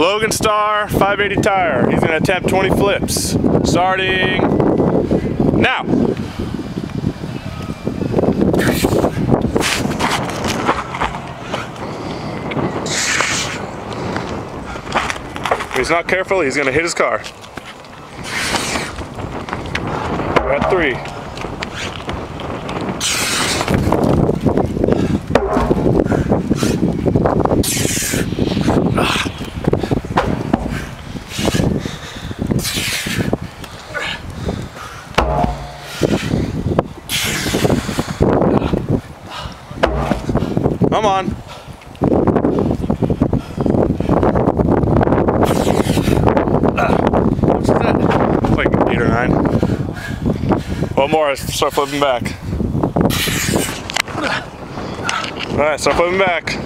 Logan Star 580 tire. He's gonna attempt 20 flips. Starting now. If he's not careful, he's gonna hit his car. We're at three. Come on. What's that? Like eight or nine. One more, start flipping back. All right, start flipping back.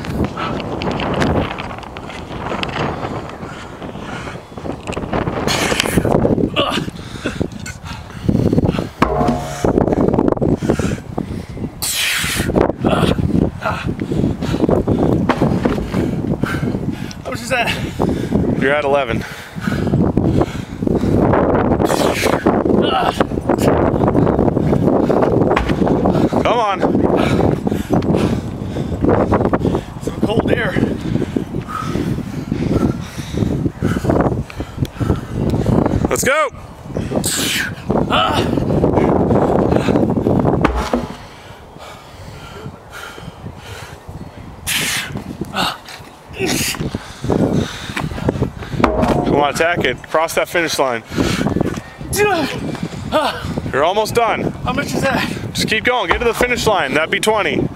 Ah. 10%. You're at 11. Come on. Some cold air. Let's go. Ah. Ah. Come on, attack it. Cross that finish line. You're almost done. How much is that? Just keep going. Get to the finish line. That'd be 20.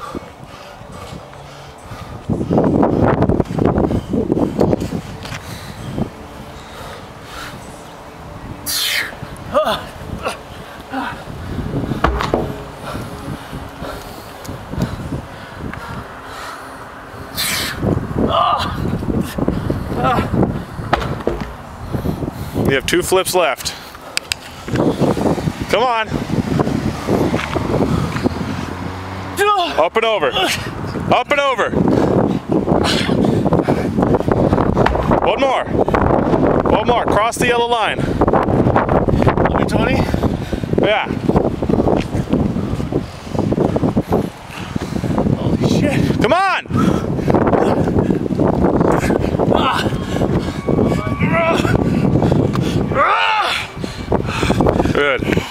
We have two flips left. Come on. Up and over. Up and over. One more. One more. Cross the yellow line. 20? Yeah. Holy shit. Come on! Good.